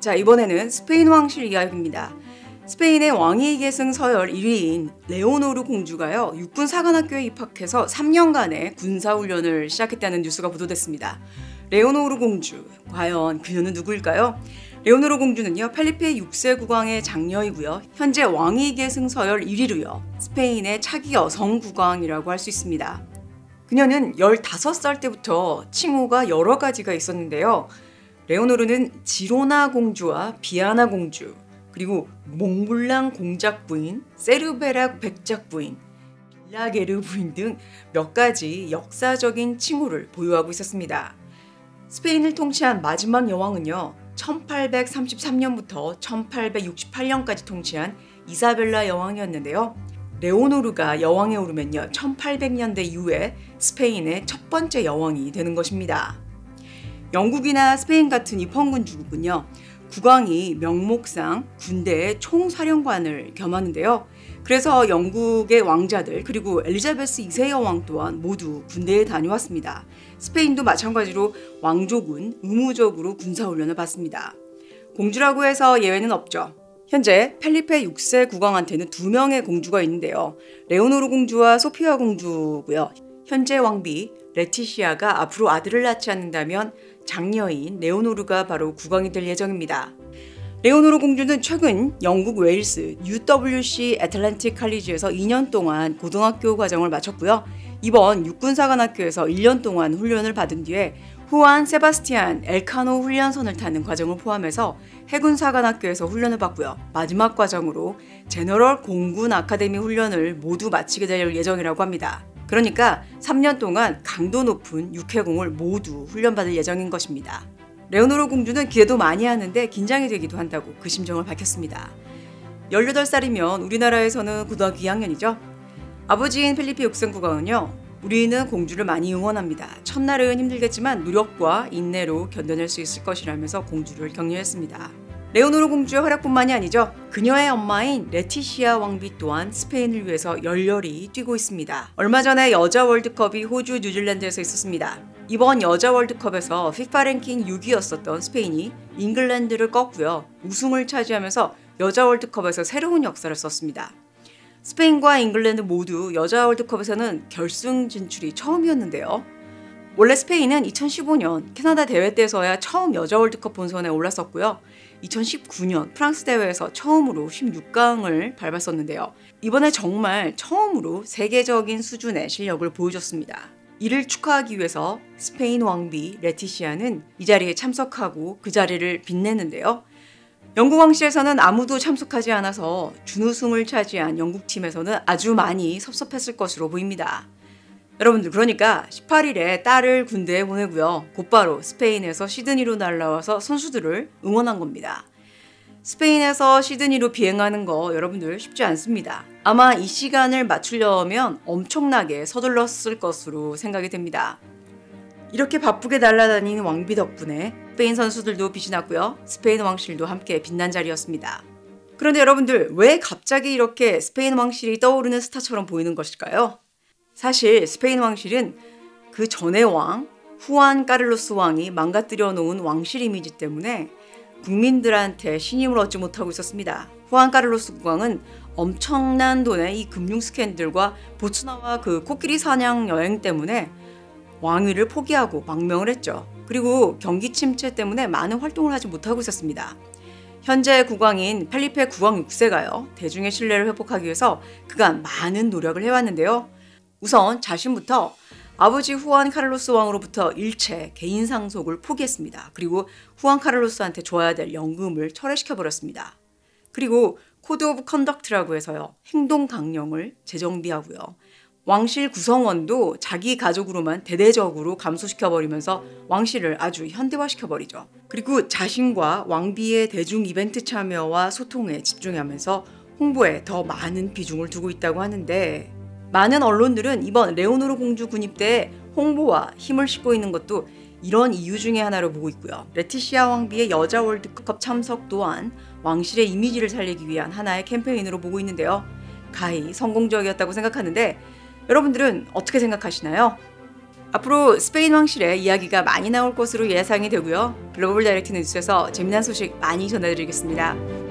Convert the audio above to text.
자, 이번에는 스페인 왕실 이야기입니다. 스페인의 왕위 계승 서열 1위인 레오노르 공주가요, 육군 사관학교에 입학해서 3년간의 군사훈련을 시작했다는 뉴스가 보도됐습니다. 레오노르 공주, 과연 그녀는 누구일까요? 레오노르 공주는요, 펠리페 6세 국왕의 장녀이고요, 현재 왕위 계승 서열 1위로요, 스페인의 차기 여성 국왕이라고 할 수 있습니다. 그녀는 15살 때부터 칭호가 여러 가지가 있었는데요. 레오노르는 지로나 공주와 비아나 공주, 그리고 몽블랑 공작 부인, 세르베락 백작 부인, 빌라게르 부인 등 몇 가지 역사적인 칭호를 보유하고 있었습니다. 스페인을 통치한 마지막 여왕은요, 1833년부터 1868년까지 통치한 이사벨라 여왕이었는데요. 레오노르가 여왕에 오르면요, 1800년대 이후에 스페인의 첫 번째 여왕이 되는 것입니다. 영국이나 스페인 같은 입헌군 주국은요, 국왕이 명목상 군대의 총사령관을 겸하는데요. 그래서 영국의 왕자들 그리고 엘리자베스 2세 여왕 또한 모두 군대에 다녀왔습니다. 스페인도 마찬가지로 왕족은 의무적으로 군사훈련을 받습니다. 공주라고 해서 예외는 없죠. 현재 펠리페 6세 국왕한테는 두 명의 공주가 있는데요. 레오노르 공주와 소피아 공주고요. 현재 왕비 레티시아가 앞으로 아들을 낳지 않는다면 장녀인 레오노르가 바로 국왕이 될 예정입니다. 레오노르 공주는 최근 영국 웨일스 UWC 애틀랜틱 칼리지에서 2년 동안 고등학교 과정을 마쳤고요. 이번 육군사관학교에서 1년 동안 훈련을 받은 뒤에 후안 세바스티안 엘카노 훈련선을 타는 과정을 포함해서 해군사관학교에서 훈련을 받고요. 마지막 과정으로 제너럴 공군 아카데미 훈련을 모두 마치게 될 예정이라고 합니다. 그러니까 3년 동안 강도 높은 육해공을 모두 훈련받을 예정인 것입니다. 레오노르 공주는 기대도 많이 하는데 긴장이 되기도 한다고 그 심정을 밝혔습니다. 18살이면 우리나라에서는 고등학교 2학년이죠. 아버지인 필리피 육생 국왕은요. 우리는 공주를 많이 응원합니다. 첫날은 힘들겠지만 노력과 인내로 견뎌낼 수 있을 것이라면서 공주를 격려했습니다. 레오노르 공주의 활약뿐만이 아니죠. 그녀의 엄마인 레티시아 왕비 또한 스페인을 위해서 열렬히 뛰고 있습니다. 얼마 전에 여자 월드컵이 호주, 뉴질랜드에서 있었습니다. 이번 여자 월드컵에서 피파 랭킹 6위였었던 스페인이 잉글랜드를 꺾고요. 우승을 차지하면서 여자 월드컵에서 새로운 역사를 썼습니다. 스페인과 잉글랜드 모두 여자 월드컵에서는 결승 진출이 처음이었는데요. 원래 스페인은 2015년 캐나다 대회 때서야 처음 여자 월드컵 본선에 올랐었고요. 2019년 프랑스 대회에서 처음으로 16강을 밟았었는데요. 이번에 정말 처음으로 세계적인 수준의 실력을 보여줬습니다. 이를 축하하기 위해서 스페인 왕비 레티시아는 이 자리에 참석하고 그 자리를 빛내는데요. 영국 왕실에서는 아무도 참석하지 않아서 준우승을 차지한 영국팀에서는 아주 많이 섭섭했을 것으로 보입니다. 여러분들 그러니까 18일에 딸을 군대에 보내고요. 곧바로 스페인에서 시드니로 날라와서 선수들을 응원한 겁니다. 스페인에서 시드니로 비행하는 거 여러분들 쉽지 않습니다. 아마 이 시간을 맞추려면 엄청나게 서둘렀을 것으로 생각이 됩니다. 이렇게 바쁘게 날아다니는 왕비 덕분에 스페인 선수들도 빛이 났고요. 스페인 왕실도 함께 빛난 자리였습니다. 그런데 여러분들 왜 갑자기 이렇게 스페인 왕실이 떠오르는 스타처럼 보이는 것일까요? 사실 스페인 왕실은 그 전의 왕 후안 까를로스 왕이 망가뜨려 놓은 왕실 이미지 때문에 국민들한테 신임을 얻지 못하고 있었습니다. 후안 까를로스 국왕은 엄청난 돈의 이 금융 스캔들과 보츠나와 그 코끼리 사냥 여행 때문에 왕위를 포기하고 망명을 했죠. 그리고 경기 침체 때문에 많은 활동을 하지 못하고 있었습니다. 현재 국왕인 펠리페 국왕 6세가요. 대중의 신뢰를 회복하기 위해서 그간 많은 노력을 해왔는데요. 우선 자신부터 아버지 후안 카를로스 왕으로부터 일체 개인 상속을 포기했습니다. 그리고 후안 카를로스한테 줘야 될 연금을 철회시켜 버렸습니다. 그리고 code of conduct라고 해서요. 행동 강령을 재정비하고요. 왕실 구성원도 자기 가족으로만 대대적으로 감소시켜 버리면서 왕실을 아주 현대화시켜 버리죠. 그리고 자신과 왕비의 대중 이벤트 참여와 소통에 집중하면서 홍보에 더 많은 비중을 두고 있다고 하는데 많은 언론들은 이번 레오노르 공주 군입대에 홍보와 힘을 싣고 있는 것도 이런 이유 중의 하나로 보고 있고요. 레티시아 왕비의 여자 월드컵 참석 또한 왕실의 이미지를 살리기 위한 하나의 캠페인으로 보고 있는데요. 가히 성공적이었다고 생각하는데 여러분들은 어떻게 생각하시나요? 앞으로 스페인 왕실의 이야기가 많이 나올 것으로 예상이 되고요. 글로벌 다이렉트 뉴스에서 재미난 소식 많이 전해드리겠습니다.